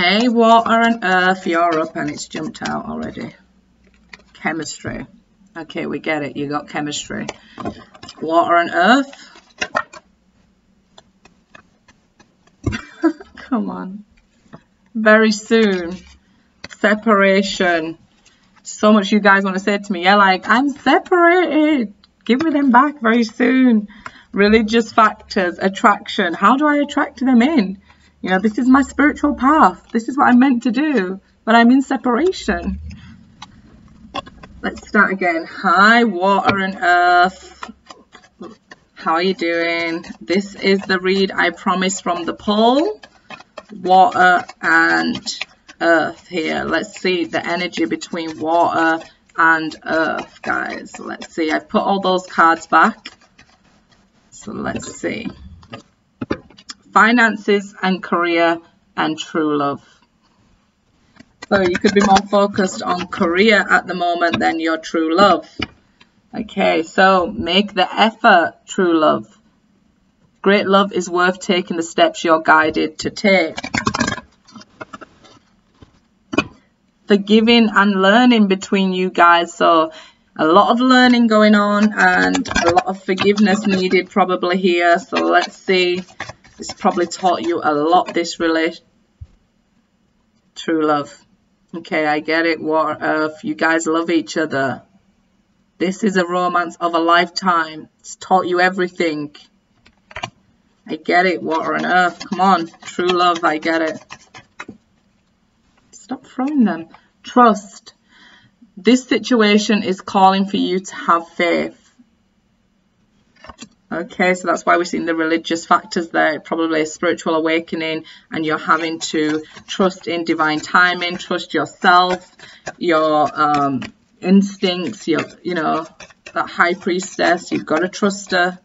Hey, water and earth, you're up and it's jumped out already. Chemistry. Okay, we get it. You got chemistry. Water and earth. Come on. Very soon. Separation. So much you guys want to say to me. Yeah, like, I'm separated. Give me them back very soon. Religious factors. Attraction. How do I attract them in? You know, this is my spiritual path. This is what I'm meant to do. But I'm in separation. Let's start again. Hi, water and earth. How are you doing? This is the read I promised from the poll. Water and earth here. Let's see the energy between water and earth, guys. Let's see. I've put all those cards back. So let's see finances and career and true love. So you could be more focused on career at the moment than your true love. Okay, so make the effort, true love. Great love is worth taking the steps you're guided to take. Forgiving and learning between you guys. So a lot of learning going on and a lot of forgiveness needed probably here. So let's see it's probably taught you a lot, this relation. True love. Okay, I get it, water, earth. You guys love each other. This is a romance of a lifetime. It's taught you everything. I get it, water and earth. Come on, true love, I get it. Stop throwing them. Trust. This situation is calling for you to have faith. Okay, so that's why we're seeing the religious factors there, probably a spiritual awakening, and you're having to trust in divine timing, trust yourself, your um, instincts, your, you know, that high priestess, you've got to trust her.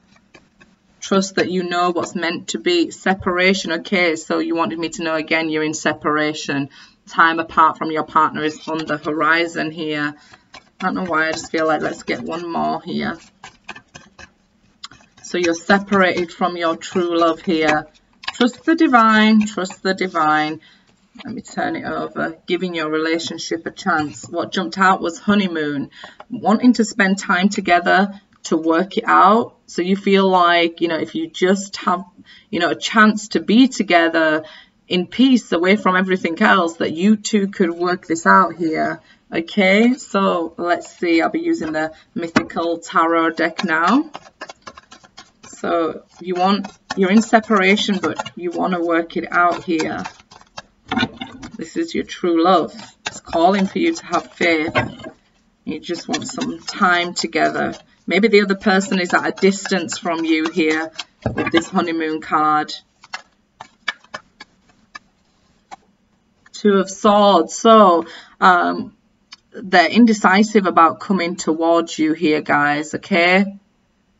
Trust that you know what's meant to be. Separation, okay, so you wanted me to know again you're in separation. Time apart from your partner is on the horizon here. I don't know why, I just feel like let's get one more here. So you're separated from your true love here. Trust the divine, trust the divine. Let me turn it over. Giving your relationship a chance. What jumped out was honeymoon. Wanting to spend time together to work it out. So you feel like, you know, if you just have, you know, a chance to be together in peace away from everything else, that you two could work this out here. Okay, so let's see. I'll be using the Mythical Tarot deck now. So you want, you're in separation, but you want to work it out here. This is your true love. It's calling for you to have faith. You just want some time together. Maybe the other person is at a distance from you here with this honeymoon card. Two of Swords. So, um, they're indecisive about coming towards you here, guys, okay?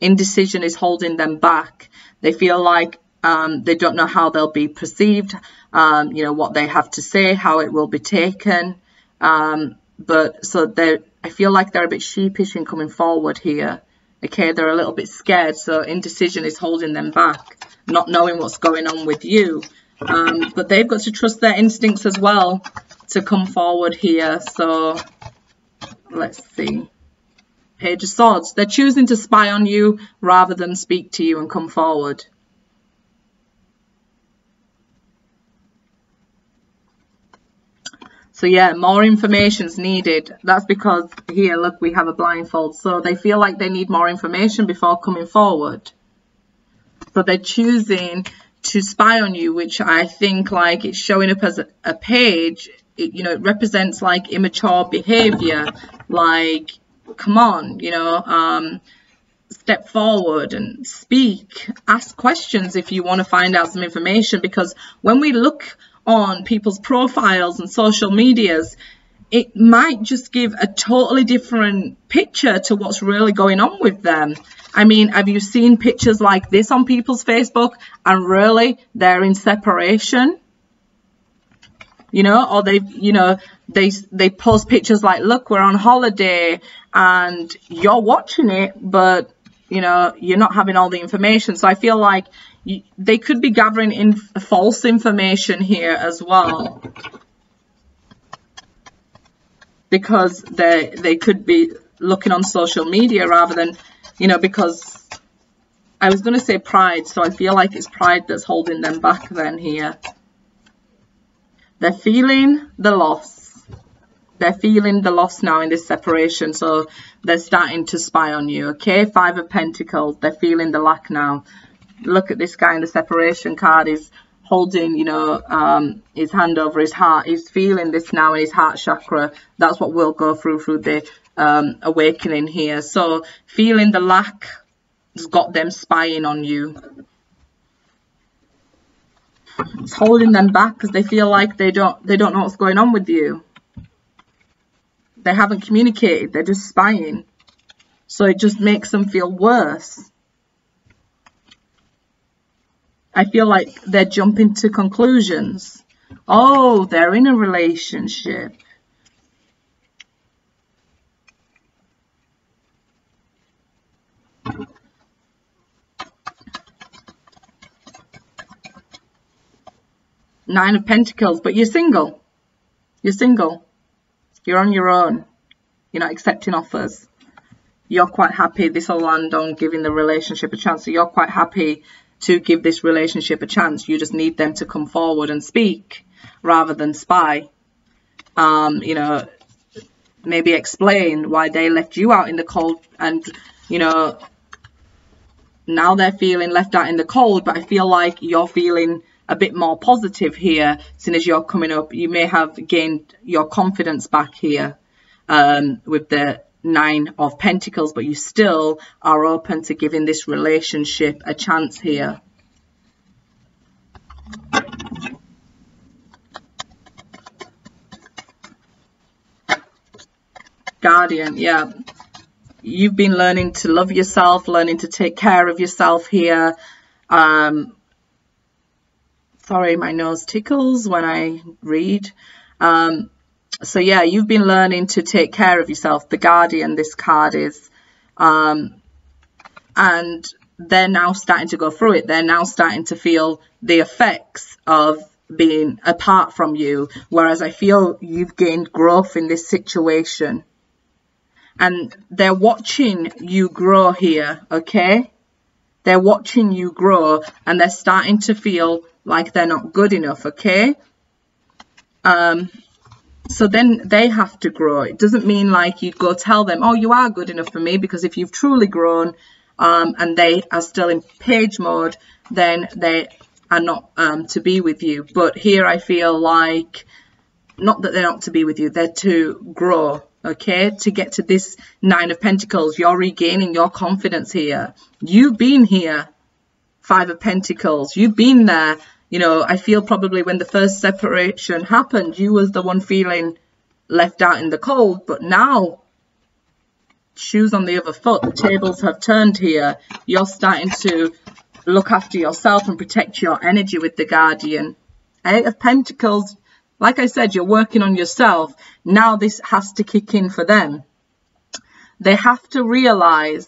Indecision is holding them back. They feel like um, they don't know how they'll be perceived, um, you know, what they have to say, how it will be taken. Um, but so they I feel like they're a bit sheepish in coming forward here. Okay, they're a little bit scared, so indecision is holding them back, not knowing what's going on with you. Um, but they've got to trust their instincts as well to come forward here. So let's see. Page of Swords. They're choosing to spy on you rather than speak to you and come forward. So yeah, more information is needed. That's because here, look, we have a blindfold. So they feel like they need more information before coming forward. But they're choosing to spy on you, which I think like it's showing up as a, a page. It, you know, it represents like immature behavior, like come on, you know, um, step forward and speak, ask questions if you want to find out some information. Because when we look on people's profiles and social medias, it might just give a totally different picture to what's really going on with them. I mean, have you seen pictures like this on people's Facebook and really they're in separation? You know, or they, you know, they they post pictures like, look, we're on holiday and you're watching it, but you know, you're not having all the information. So I feel like you, they could be gathering in false information here as well. Because they they could be looking on social media rather than, you know, because I was going to say pride, so I feel like it's pride that's holding them back then here. They're feeling the loss. They're feeling the loss now in this separation, so they're starting to spy on you, okay? Five of Pentacles, they're feeling the lack now. Look at this guy in the separation card. He's holding, you know, um, his hand over his heart. He's feeling this now in his heart chakra. That's what we'll go through through the um, awakening here. So feeling the lack has got them spying on you. It's holding them back because they feel like they don't they don't know what's going on with you. They haven't communicated. They're just spying. So it just makes them feel worse. I feel like they're jumping to conclusions. Oh, they're in a relationship. Nine of Pentacles, but you're single. You're single. You're on your own. You're not accepting offers. You're quite happy. This will land on giving the relationship a chance. So you're quite happy to give this relationship a chance. You just need them to come forward and speak rather than spy. Um, you know, maybe explain why they left you out in the cold and, you know, now they're feeling left out in the cold, but I feel like you're feeling a bit more positive here, seeing as you're coming up. You may have gained your confidence back here um, with the Nine of Pentacles, but you still are open to giving this relationship a chance here. Guardian, yeah. You've been learning to love yourself, learning to take care of yourself here. Um, sorry, my nose tickles when I read. Um, so yeah, you've been learning to take care of yourself. The Guardian, this card is. Um, and they're now starting to go through it. They're now starting to feel the effects of being apart from you. Whereas I feel you've gained growth in this situation. And they're watching you grow here, okay? They're watching you grow and they're starting to feel like they're not good enough, okay? Um, so then they have to grow. It doesn't mean like you go tell them, oh, you are good enough for me, because if you've truly grown um, and they are still in page mode, then they are not um, to be with you. But here I feel like, not that they're not to be with you, they're to grow, okay? To get to this Nine of Pentacles, you're regaining your confidence here. You've been here, Five of Pentacles. You've been there you know, I feel probably when the first separation happened, you was the one feeling left out in the cold, but now shoes on the other foot, the tables have turned here. You're starting to look after yourself and protect your energy with the Guardian. Eight of Pentacles, like I said, you're working on yourself. Now this has to kick in for them. They have to realize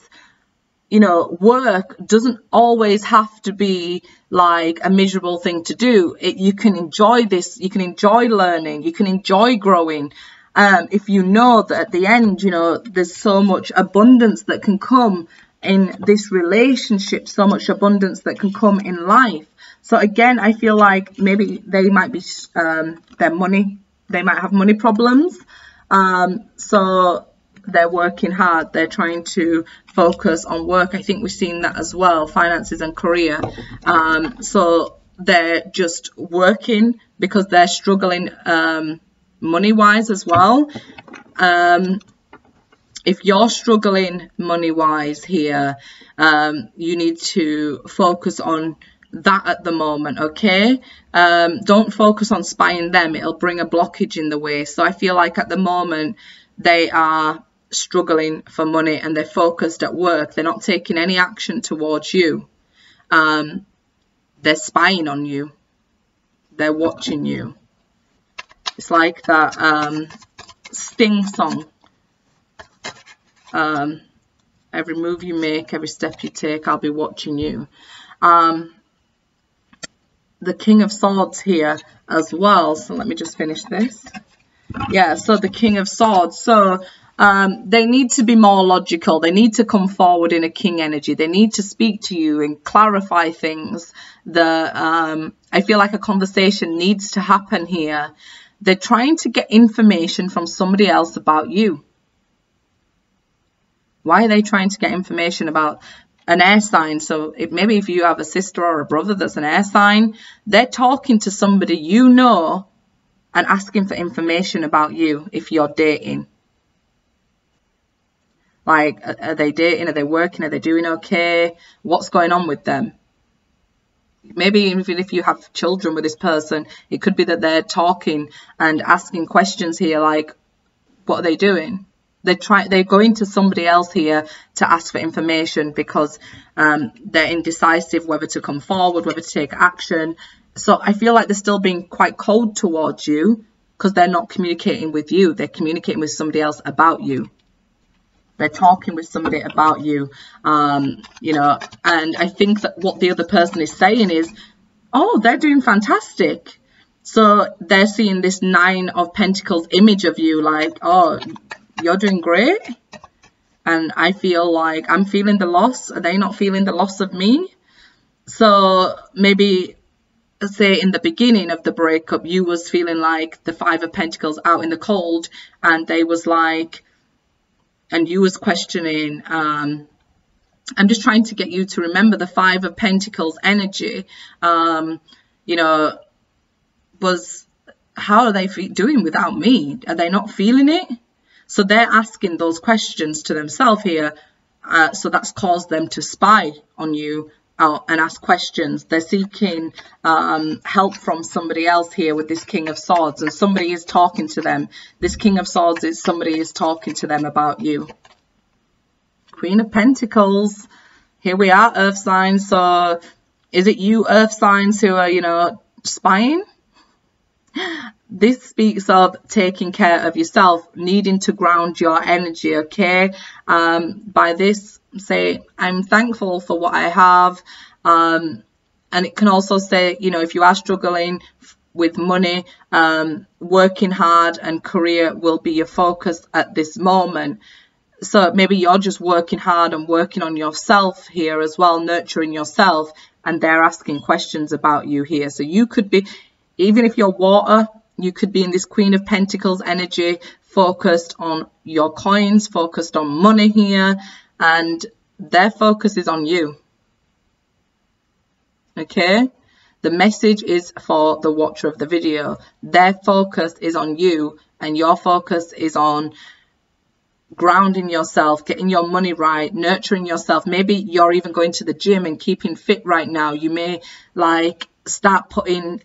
you know, work doesn't always have to be like a miserable thing to do. It, you can enjoy this, you can enjoy learning, you can enjoy growing. Um, if you know that at the end, you know, there's so much abundance that can come in this relationship, so much abundance that can come in life. So again, I feel like maybe they might be, um, their money, they might have money problems. Um, so they're working hard. They're trying to focus on work. I think we've seen that as well, finances and career. Um, so they're just working because they're struggling um, money wise as well. Um, if you're struggling money wise here, um, you need to focus on that at the moment, okay? Um, don't focus on spying them, it'll bring a blockage in the way. So I feel like at the moment they are struggling for money and they're focused at work, they're not taking any action towards you. Um, they're spying on you. They're watching you. It's like that um, Sting song. Um, Every move you make, every step you take, I'll be watching you. Um, the King of Swords here as well. So let me just finish this. Yeah, so the King of Swords. So um, they need to be more logical. They need to come forward in a king energy. They need to speak to you and clarify things. The um, I feel like a conversation needs to happen here. They're trying to get information from somebody else about you. Why are they trying to get information about an air sign? So maybe if you have a sister or a brother that's an air sign, they're talking to somebody you know and asking for information about you if you're dating. Like, are they dating? Are they working? Are they doing okay? What's going on with them? Maybe even if you have children with this person, it could be that they're talking and asking questions here like, what are they doing? They try they're going to somebody else here to ask for information because um, they're indecisive whether to come forward, whether to take action. So I feel like they're still being quite cold towards you because they're not communicating with you. They're communicating with somebody else about you they're talking with somebody about you, um, you know, and I think that what the other person is saying is, oh, they're doing fantastic. So they're seeing this nine of pentacles image of you like, oh, you're doing great. And I feel like I'm feeling the loss. Are they not feeling the loss of me? So maybe say in the beginning of the breakup, you was feeling like the five of pentacles out in the cold and they was like, and you was questioning um, i'm just trying to get you to remember the five of pentacles energy. Um, you know was how are they doing without me? Are they not feeling it? So they're asking those questions to themselves here uh, so that's caused them to spy on you out and ask questions. They're seeking um, help from somebody else here with this King of Swords, and somebody is talking to them. This King of Swords is somebody is talking to them about you. Queen of Pentacles. Here we are, Earth signs. So is it you, Earth signs, who are, you know, spying? This speaks of taking care of yourself, needing to ground your energy, okay? Um, by this, say, I'm thankful for what I have. Um, and it can also say, you know, if you are struggling with money, um, working hard and career will be your focus at this moment. So maybe you're just working hard and working on yourself here as well, nurturing yourself, and they're asking questions about you here. So you could be, even if you're water, you could be in this Queen of Pentacles energy, focused on your coins, focused on money here, and their focus is on you. Okay? The message is for the watcher of the video. Their focus is on you, and your focus is on grounding yourself, getting your money right, nurturing yourself. Maybe you're even going to the gym and keeping fit right now. You may like start putting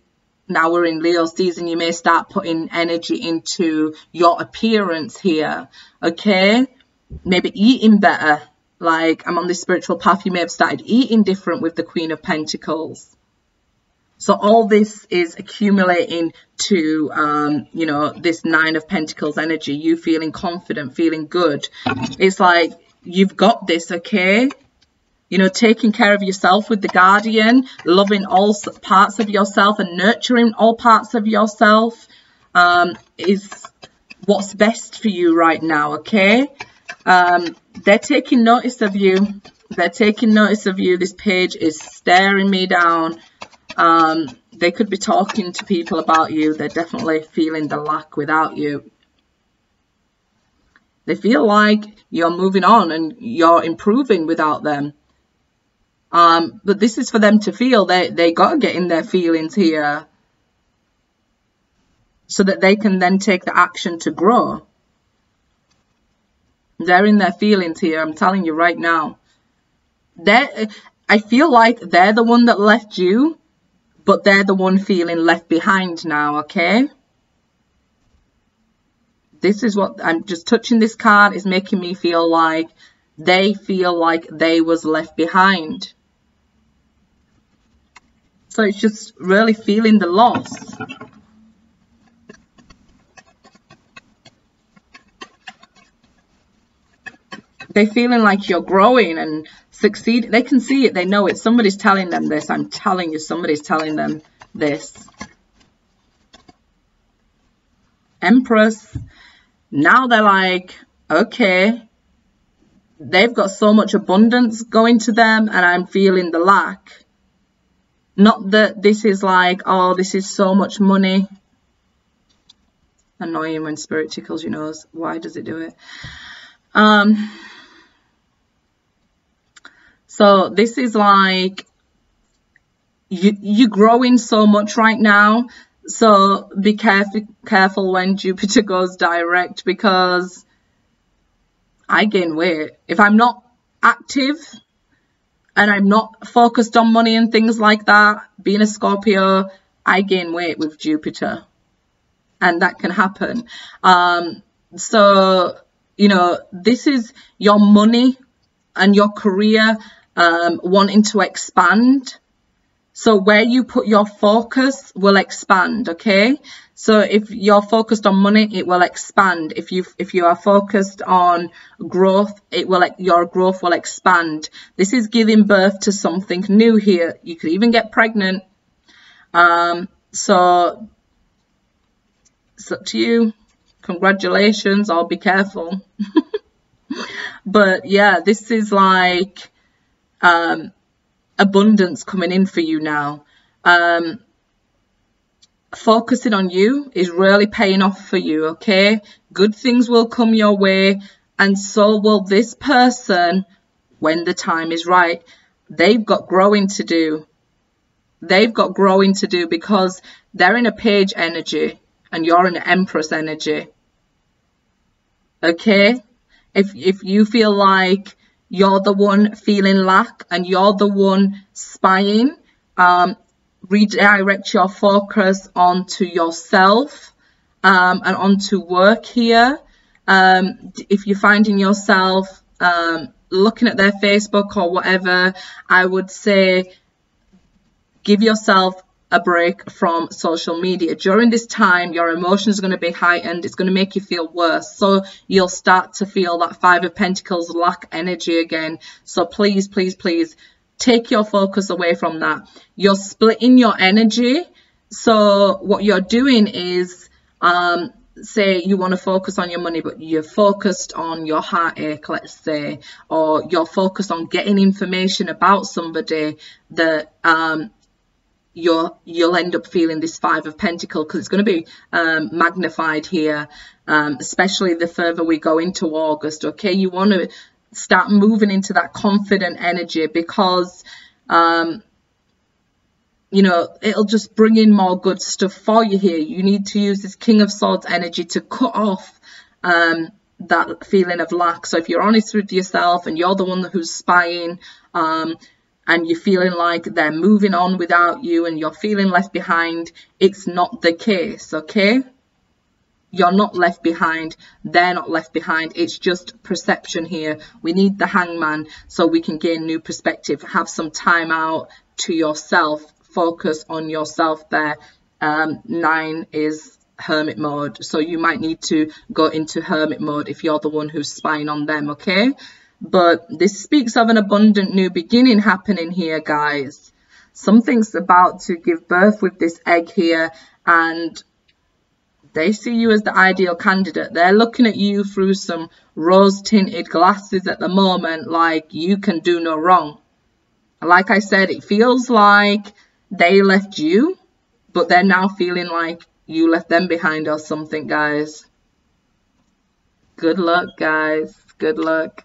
now we're in Leo season, you may start putting energy into your appearance here. Okay? Maybe eating better. Like I'm on this spiritual path, you may have started eating different with the Queen of Pentacles. So all this is accumulating to, um, you know, this Nine of Pentacles energy, you feeling confident, feeling good. It's like, you've got this, okay? you know, taking care of yourself with the guardian, loving all parts of yourself and nurturing all parts of yourself um, is what's best for you right now, okay? Um, they're taking notice of you. They're taking notice of you. This page is staring me down. Um, they could be talking to people about you. They're definitely feeling the lack without you. They feel like you're moving on and you're improving without them. Um, but this is for them to feel. They they got to get in their feelings here, so that they can then take the action to grow. They're in their feelings here. I'm telling you right now. They, I feel like they're the one that left you, but they're the one feeling left behind now. Okay. This is what I'm just touching. This card is making me feel like they feel like they was left behind. So it's just really feeling the loss. They're feeling like you're growing and succeed. They can see it. They know it. Somebody's telling them this. I'm telling you, somebody's telling them this. Empress. Now they're like, okay, they've got so much abundance going to them and I'm feeling the lack. Not that this is like, oh, this is so much money. Annoying when spirit tickles your nose. Why does it do it? Um, so this is like, you, you're growing so much right now. So be careful, careful when Jupiter goes direct because I gain weight. If I'm not active and I'm not focused on money and things like that, being a Scorpio, I gain weight with Jupiter. And that can happen. Um, so, you know, this is your money and your career um, wanting to expand. So where you put your focus will expand, okay? So if you're focused on money, it will expand. If you if you are focused on growth, it will your growth will expand. This is giving birth to something new here. You could even get pregnant. Um, so it's up to you. Congratulations. I'll be careful. but yeah, this is like um, abundance coming in for you now. Um, focusing on you is really paying off for you, okay? Good things will come your way, and so will this person when the time is right. They've got growing to do. They've got growing to do because they're in a page energy and you're in an empress energy. Okay? If if you feel like you're the one feeling lack and you're the one spying, um, redirect your focus onto yourself um, and onto work here. Um, if you're finding yourself um, looking at their Facebook or whatever, I would say give yourself a break from social media. During this time, your emotions are going to be heightened. It's going to make you feel worse. So you'll start to feel that Five of Pentacles lack energy again. So please, please, please take your focus away from that. You're splitting your energy. So what you're doing is, um, say you want to focus on your money, but you're focused on your heartache, let's say, or you're focused on getting information about somebody that um, you're you'll end up feeling this five of pentacle because it's going to be um, magnified here um, especially the further we go into august okay? You want to start moving into that confident energy because um, you know it'll just bring in more good stuff for you here. You need to use this king of swords energy to cut off um, that feeling of lack. So if you're honest with yourself and you're the one who's spying um, and you're feeling like they're moving on without you and you're feeling left behind it's not the case okay? You're not left behind. They're not left behind. It's just perception here. We need the hangman so we can gain new perspective. Have some time out to yourself. Focus on yourself there. Um, nine is hermit mode. So you might need to go into hermit mode if you're the one who's spying on them okay but this speaks of an abundant new beginning happening here guys something's about to give birth with this egg here and they see you as the ideal candidate. They're looking at you through some rose tinted glasses at the moment, like you can do no wrong. Like I said, it feels like they left you, but they're now feeling like you left them behind or something, guys. Good luck, guys. Good luck.